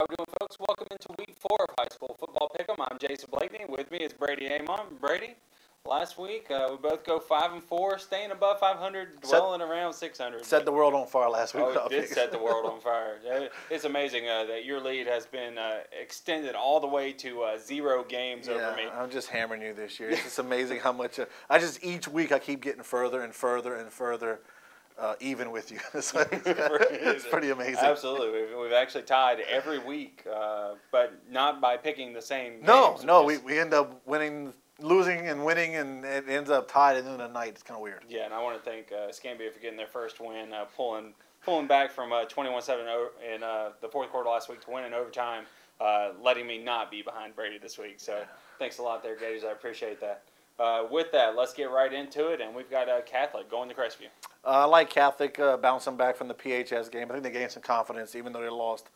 How we doing, folks? Welcome into week four of high school football pick'em. I'm Jason Blakeney. With me is Brady Aymond. Brady, last week uh, we both go five and four, staying above 500, dwelling around 600. Set the world on fire last week. Oh, it did set the world on fire. It's amazing uh, that your lead has been uh, extended all the way to uh, zero games yeah, over me. I'm just hammering you this year. It's just amazing how much uh, I just each week I keep getting further and further and further uh, even with you. so it's, it's pretty amazing. Absolutely, we've, we've actually tied every week, uh, but not by picking the same. No, games, no, we, we end up winning, losing and winning, and it ends up tied at the end of the night. It's kind of weird. Yeah, and I want to thank uh, Escambia for getting their first win, uh, pulling pulling back from uh, 21-7 o- in uh, the fourth quarter last week to win in overtime, uh, letting me not be behind Brady this week. So thanks a lot there, Gators. I appreciate that. Uh, with that, let's get right into it, and we've got a Catholic going to Crestview. Uh, I like Catholic uh, bouncing back from the PHS game. I think they gained some confidence, even though they lost.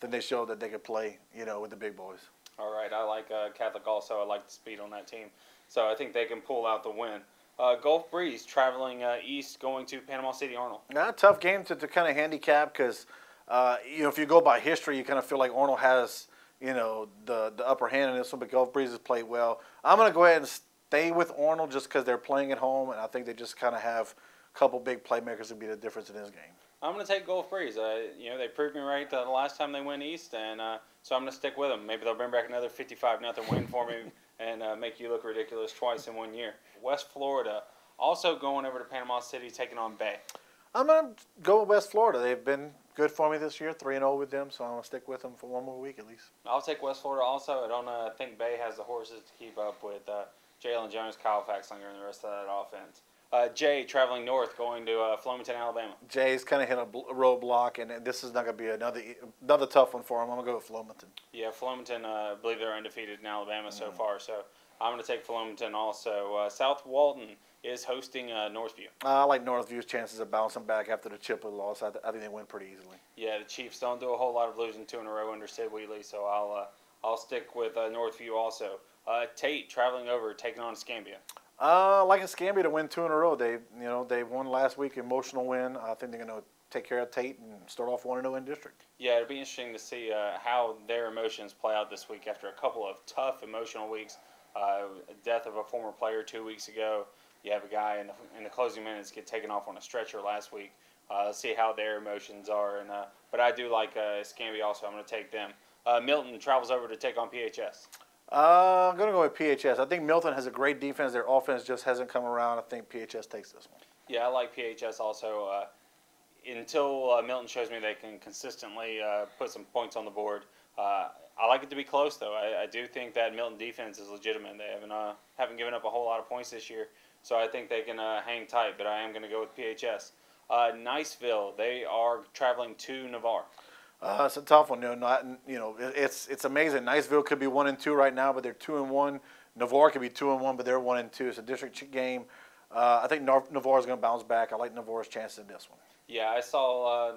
Then they showed that they could play, you know, with the big boys. All right, I like uh, Catholic also. I like the speed on that team, so I think they can pull out the win. Uh, Gulf Breeze traveling uh, east, going to Panama City Arnold. Yeah, tough game to, to kind of handicap because, uh, you know, if you go by history, you kind of feel like Arnold has, you know, the, the upper hand in this one, but Gulf Breeze has played well. I'm going to go ahead and stay with Arnold just because they're playing at home, and I think they just kind of have a couple big playmakers to be the difference in this game. I'm going to take Gulf Breeze. Uh, you know, they proved me right the last time they went east, and uh, so I'm going to stick with them. Maybe they'll bring back another 55 nothing win for me and uh, make you look ridiculous twice in one year. West Florida also going over to Panama City, taking on Bay. I'm going to go with West Florida. They've been good for me this year, 3 and 0 with them, so I'm going to stick with them for one more week at least. I'll take West Florida also. I don't uh, think Bay has the horses to keep up with uh, Jalen Jones, Kyle Faxlinger, and the rest of that offense. Uh, Jay traveling north, going to uh, Flomaton, Alabama. Jay's kind of hit a bl- roadblock, and this is not going to be another another tough one for him. I'm going to go with Flomaton. Yeah, Flomaton, uh, I believe they're undefeated in Alabama so far, so I'm going to take Flomaton also. Uh, South Walton is hosting uh, Northview. Uh, I like Northview's chances of bouncing back after the Chipley loss. I, th- I think they win pretty easily. Yeah, the Chiefs don't do a whole lot of losing two in a row under Sid Wheatley, so I'll uh, I'll stick with uh, Northview also. Uh, Tate traveling over, taking on Escambia. Uh, like a Scambia to win two in a row. They, you know, they won last week, emotional win. I think they're going to take care of Tate and start off 1-0 in district. Yeah, it'll be interesting to see uh, how their emotions play out this week after a couple of tough emotional weeks. Uh, death of a former player two weeks ago. You have a guy in the, in the closing minutes get taken off on a stretcher last week. Uh, see how their emotions are. And uh, but I do like uh, Escambia also. I'm going to take them. Uh, Milton travels over to take on PHS. Uh, I'm going to go with PHS. I think Milton has a great defense. Their offense just hasn't come around. I think PHS takes this one. Yeah, I like PHS also. Uh, until uh, Milton shows me they can consistently uh, put some points on the board, uh, I like it to be close though. I, I do think that Milton defense is legitimate. They haven't uh, haven't given up a whole lot of points this year, so I think they can hang tight. But I am going to go with PHS. Uh, Niceville, they are traveling to Navarre. Uh, it's a tough one. You know, not, you know, it's it's amazing. Niceville could be one and two right now, but they're two and one. Navarre could be two and one, but they're one and two. It's a district game. Uh, I think Nar- Navarre's going to bounce back. I like Navarre's chances in this one. Yeah, I saw uh,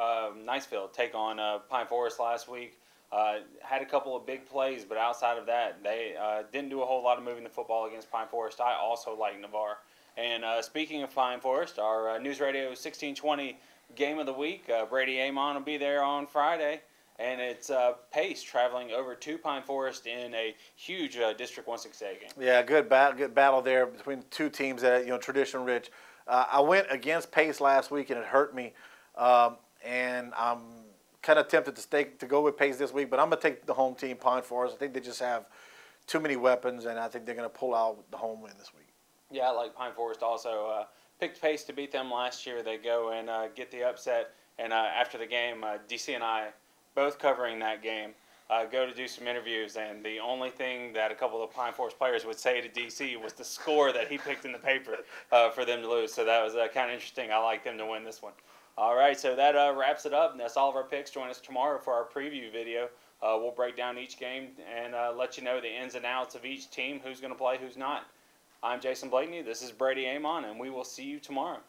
uh, Niceville take on uh, Pine Forest last week. Uh, had a couple of big plays, but outside of that, they uh, didn't do a whole lot of moving the football against Pine Forest. I also like Navarre. And uh, speaking of Pine Forest, our uh, News Radio 1620 game of the week, uh, Brady Aymond will be there on Friday. And it's uh, Pace traveling over to Pine Forest in a huge uh, District 168 game. Yeah, good battle, good battle there between two teams that you know tradition rich. Uh, I went against Pace last week and it hurt me, um, and I'm kind of tempted to stay to go with Pace this week. But I'm gonna take the home team, Pine Forest. I think they just have too many weapons, and I think they're gonna pull out the home win this week. Yeah, like Pine Forest also. Uh, picked Pace to beat them last year. They go and uh, get the upset. And uh, after the game, uh, DC and I, both covering that game, uh, go to do some interviews. And the only thing that a couple of Pine Forest players would say to DC was the score that he picked in the paper uh, for them to lose. So that was kind of interesting. I like them to win this one. All right, so that wraps it up. And that's all of our picks. Join us tomorrow for our preview video. We'll break down each game and let you know the ins and outs of each team, who's going to play, who's not. I'm Jason Blakeney. This is Brady Aymond, and we will see you tomorrow.